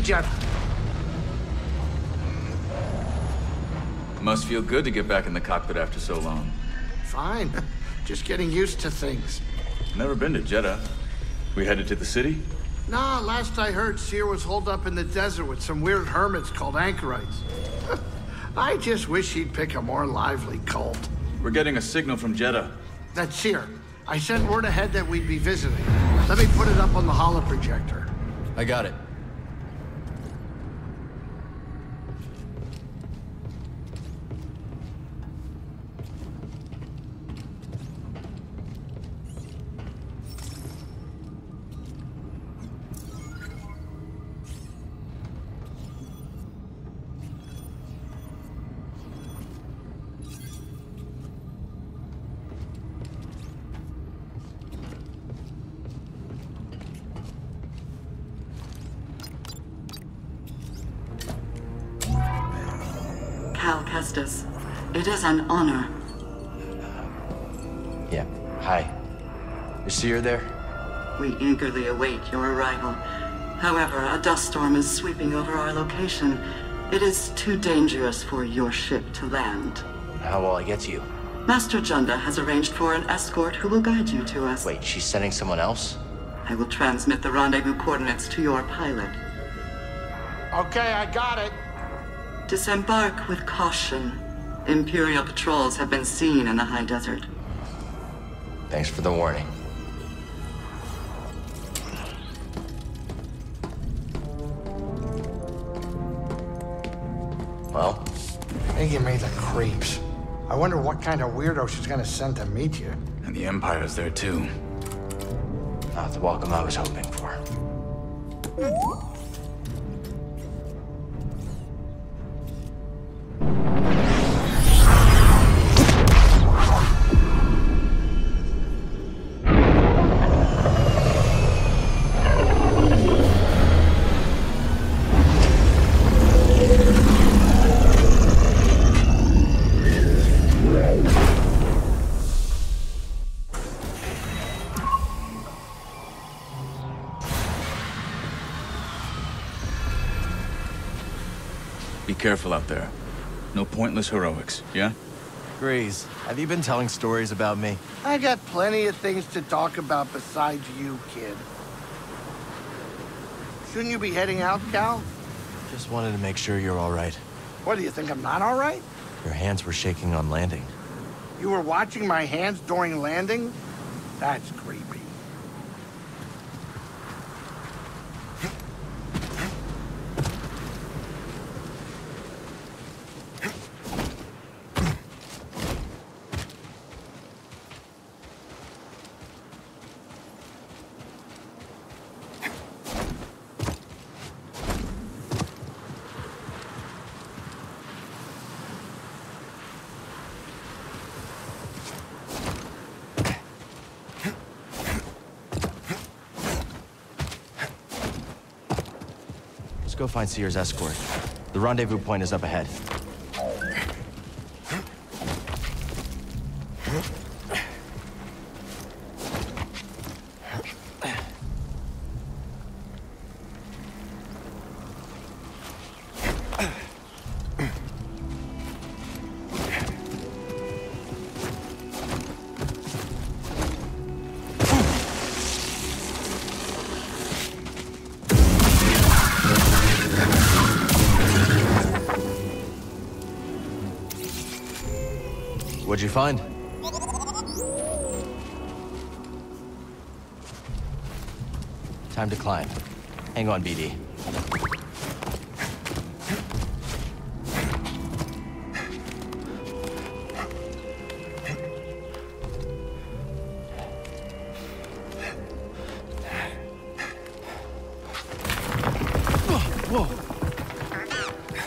to Jedha. Must feel good to get back in the cockpit after so long. Fine. Just getting used to things. Never been to Jedha. We headed to the city? Nah, last I heard, Cere was holed up in the desert with some weird hermits called anchorites. I just wish he'd pick a more lively cult. We're getting a signal from Jedha. That's Cere. I sent word ahead that we'd be visiting. Let me put it up on the holoprojector. I got it. Cal Kestis. It is an honor. Yeah. Hi. Is Cere there? We eagerly await your arrival. However, a dust storm is sweeping over our location. It is too dangerous for your ship to land. How will I get to you? Master Junda has arranged for an escort who will guide you to us. Wait, she's sending someone else? I will transmit the rendezvous coordinates to your pilot. Okay, I got it. Disembark with caution. Imperial patrols have been seen in the high desert. Thanks for the warning. Well, I think you made the creeps. I wonder what kind of weirdo she's gonna send to meet you. And the Empire's there too. not the welcome I was hoping for. Hmm. Careful out there. No pointless heroics, yeah? Greez, have you been telling stories about me? I got plenty of things to talk about besides you, kid. Shouldn't you be heading out, Cal? Just wanted to make sure you're all right. What, do you think I'm not all right? Your hands were shaking on landing. You were watching my hands during landing? That's Let's go find Cere's escort. The rendezvous point is up ahead. Find? Time to climb. Hang on, BD.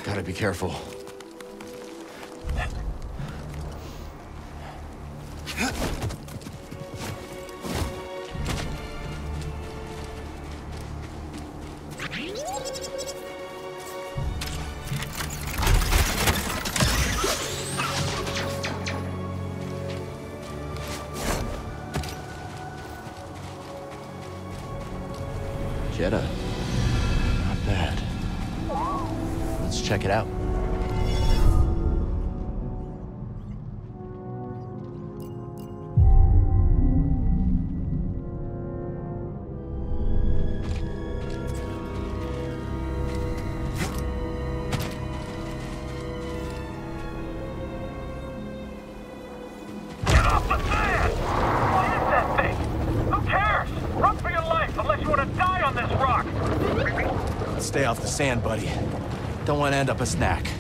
Gotta be careful. stay off the sand, buddy. Don't want to end up a snack.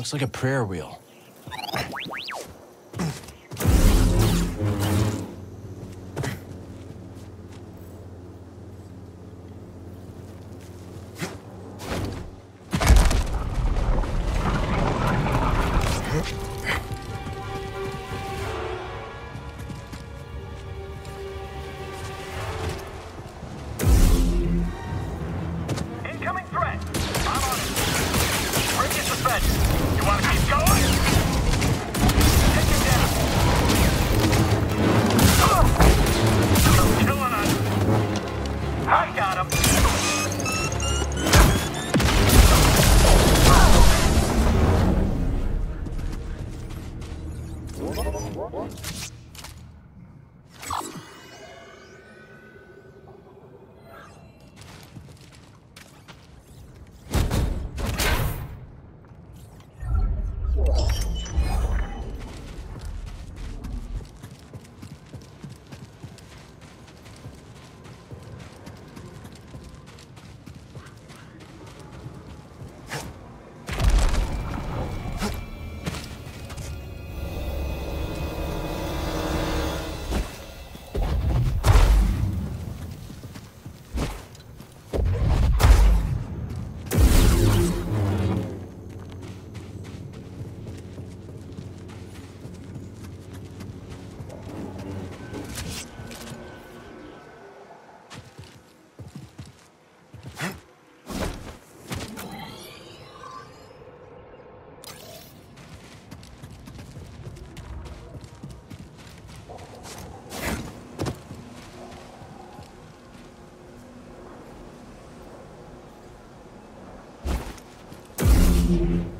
Looks like a prayer wheel. Another.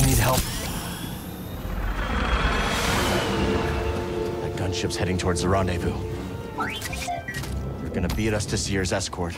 I need help. That gunship's heading towards the rendezvous. They're gonna beat us to Cere's escort.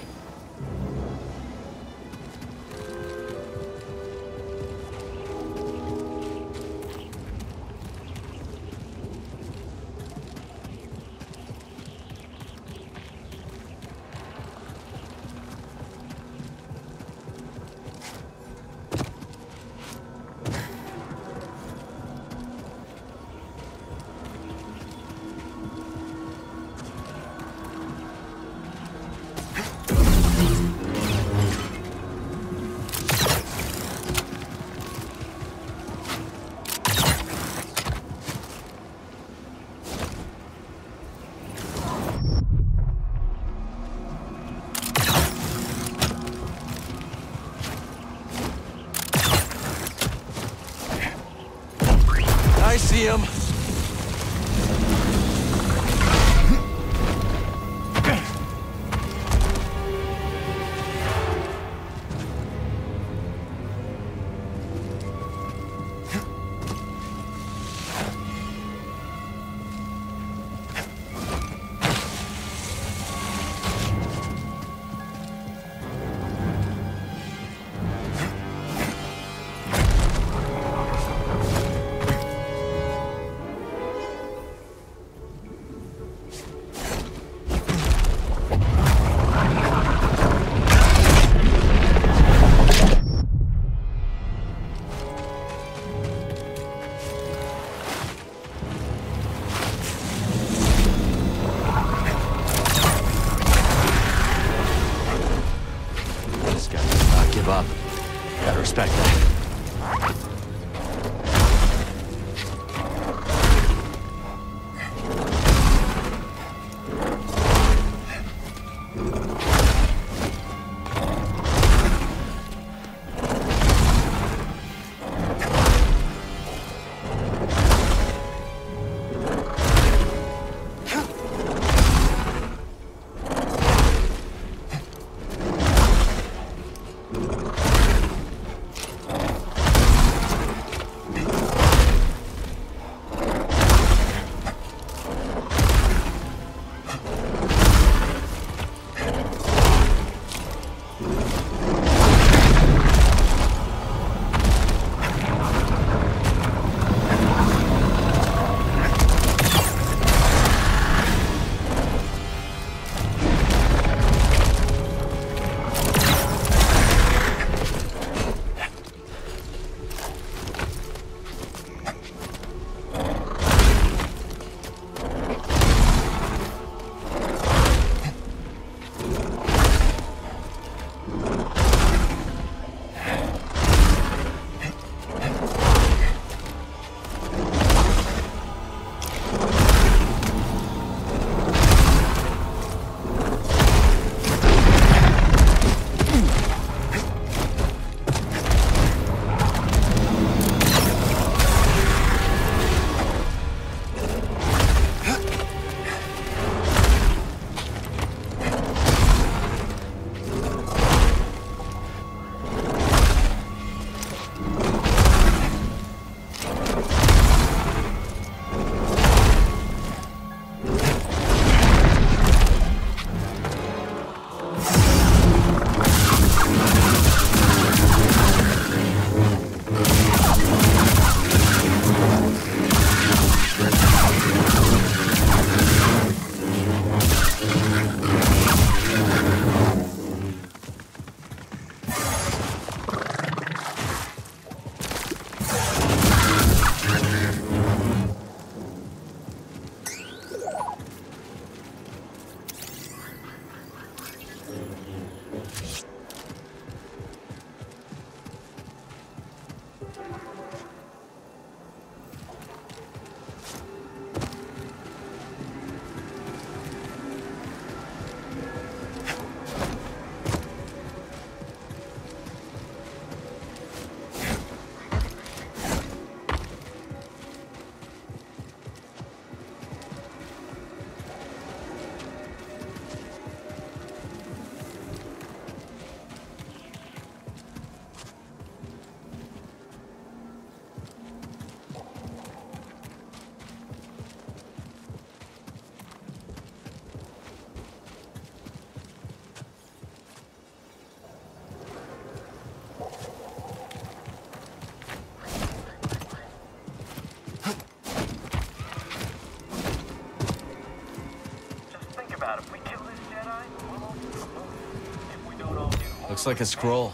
Looks like a scroll.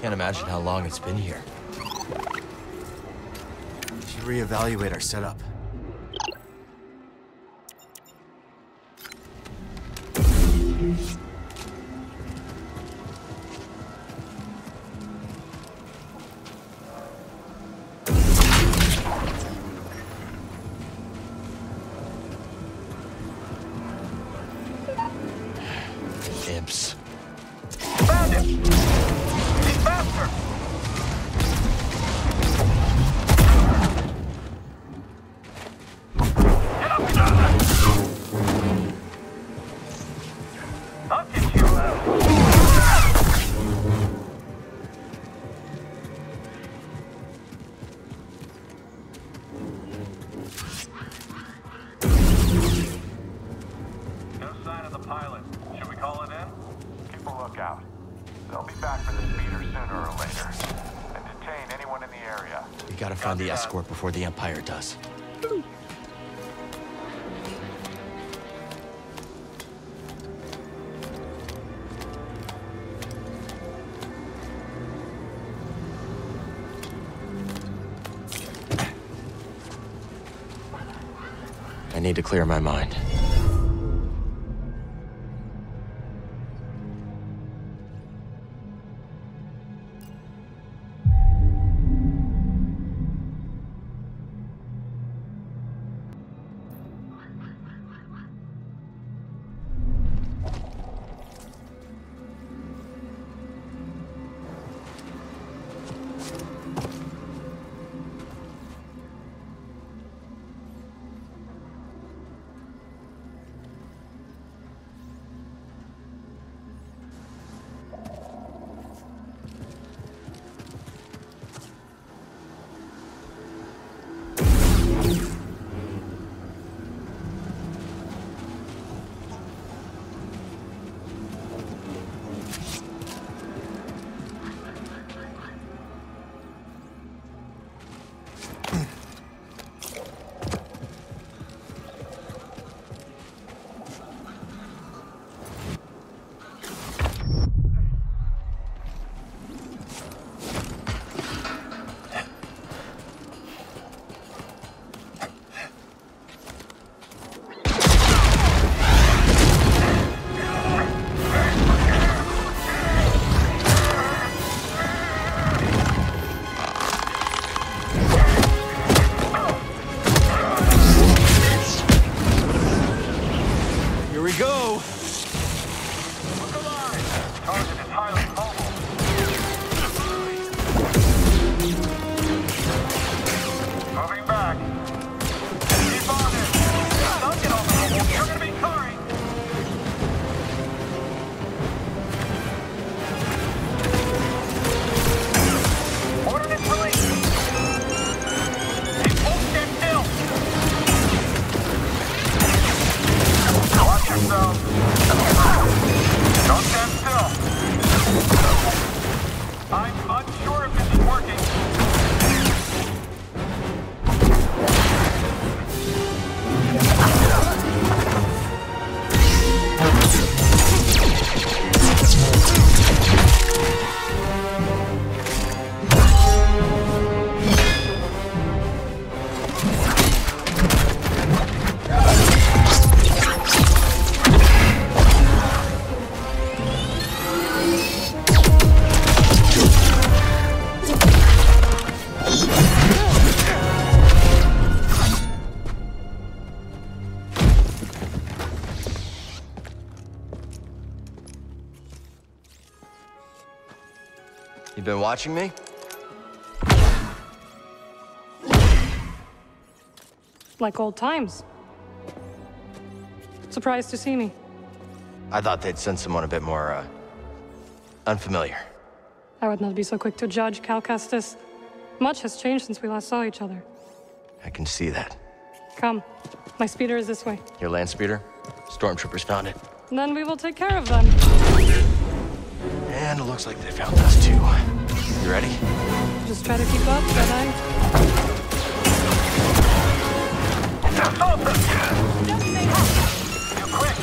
Can't imagine how long it's been here. We should reevaluate our setup. Before the Empire does. I need to clear my mind. Watching me? Like old times. Surprised to see me. I thought they'd send someone a bit more, uh, unfamiliar. I would not be so quick to judge, Cal Kestis. Much has changed since we last saw each other. I can see that. Come. My speeder is this way. Your land speeder? Stormtroopers found it. Then we will take care of them. And it looks like they found us too. You ready? Just try to keep up, but I...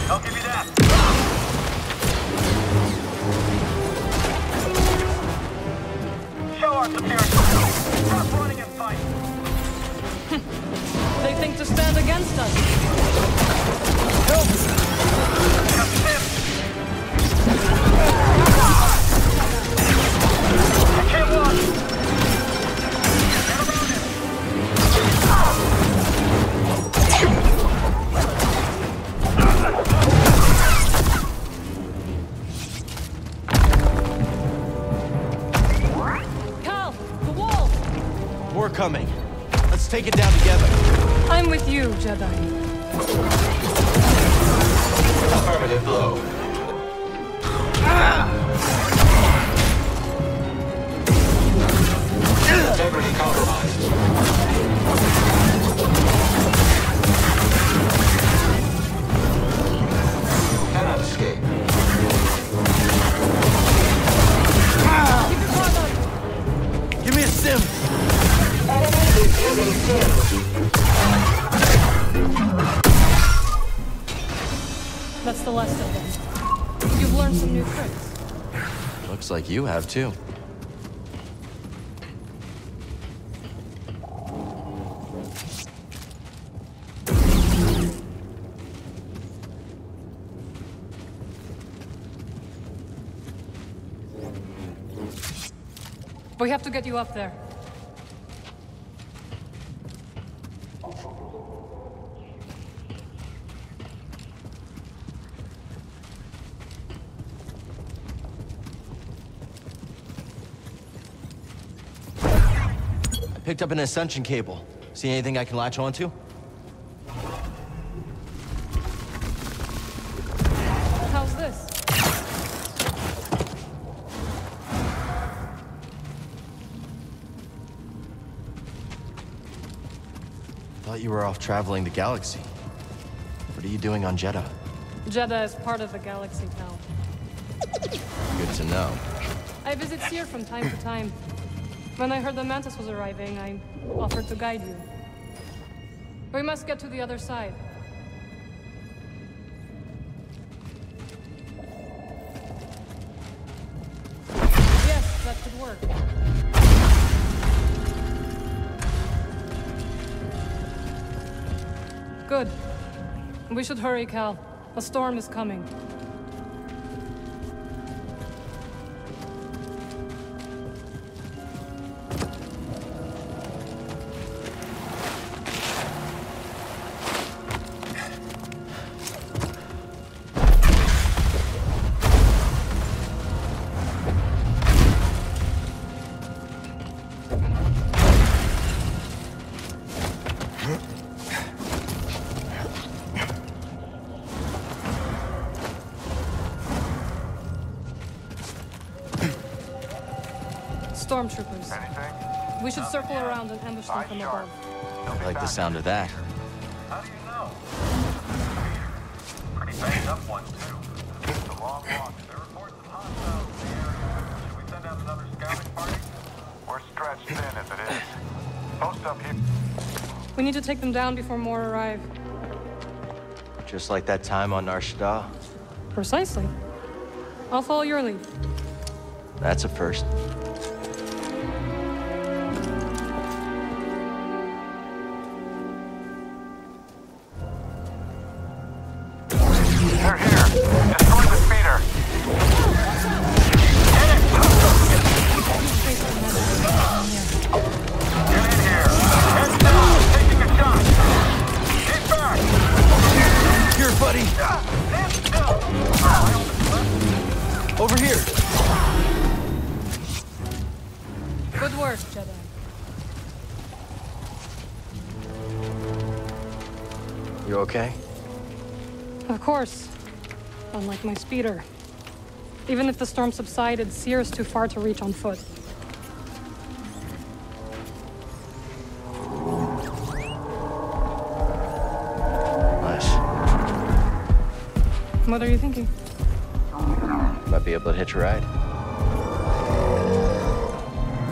I'll give you that. Show. Stop running and fight. they think to stand against us. Help! Coming. Let's take it down together. I'm with you, Jedi. You have too. We have to get you up there. Picked up an ascension cable. See anything I can latch onto? How's this? Thought you were off traveling the galaxy. What are you doing on Jedha? Jedha is part of the galaxy now. Good to know. I visit Cere from time to time. When I heard the Mantis was arriving, I offered to guide you. We must get to the other side. Yes, that could work. Good. We should hurry, Cal. A storm is coming. Stormtroopers. Anything? We should circle around and ambush them from above. They'll be I like the sound of that. How do you know? Pretty banged up one, too. It's a long walk. There are reports of hostiles in the area. Should we send out another scouting party? We're stretched thin as it is. Post up here. We need to take them down before more arrive. Just like that time on Nar Shaddaa. Precisely. I'll follow your lead. That's a first. Unlike my speeder. Even if the storm subsided, Cere is too far to reach on foot. Nice. What are you thinking? Might be able to hitch a ride.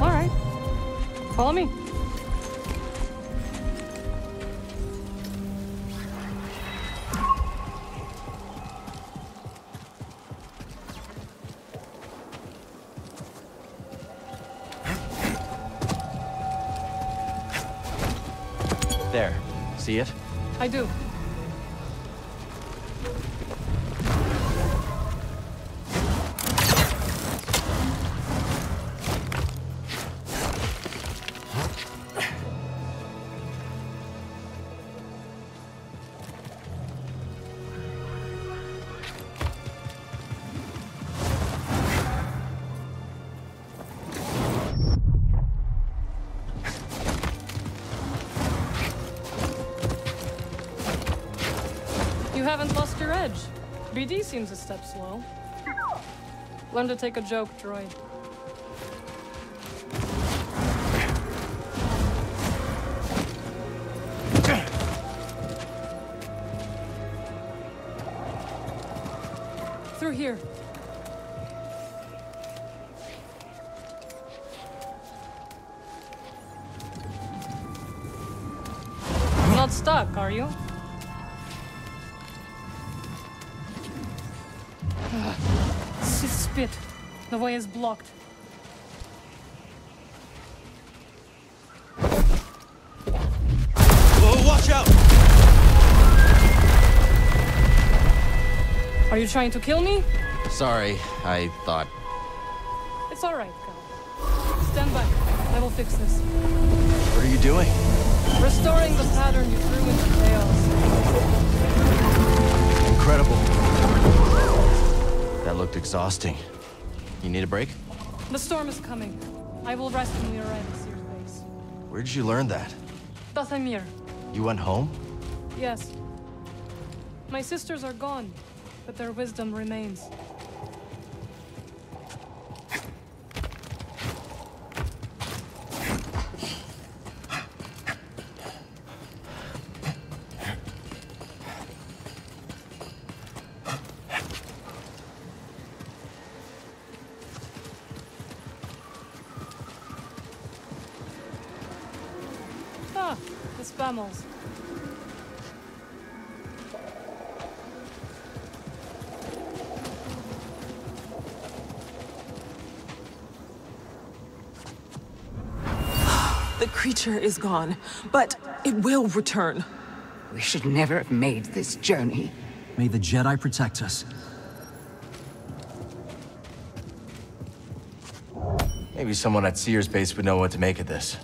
All right. Follow me. See it? I do. BD seems a step slow. Learn to take a joke, droid. Through here. S- The way is blocked. Whoa, watch out! Are you trying to kill me? Sorry, I thought. It's alright, Cal. Stand back. I will fix this. What are you doing? Restoring the pattern you threw into chaos. Incredible. That looked exhausting. You need a break? The storm is coming. I will rest when we arrive at Cere's base. Where did you learn that? Dathomir. You went home? Yes. My sisters are gone, but their wisdom remains. Ah, the spamels. The creature is gone, but it will return. We should never have made this journey. May the Jedi protect us. Maybe someone at Cere's base would know what to make of this.